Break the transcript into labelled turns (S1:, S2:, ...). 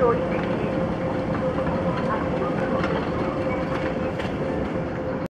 S1: rolling.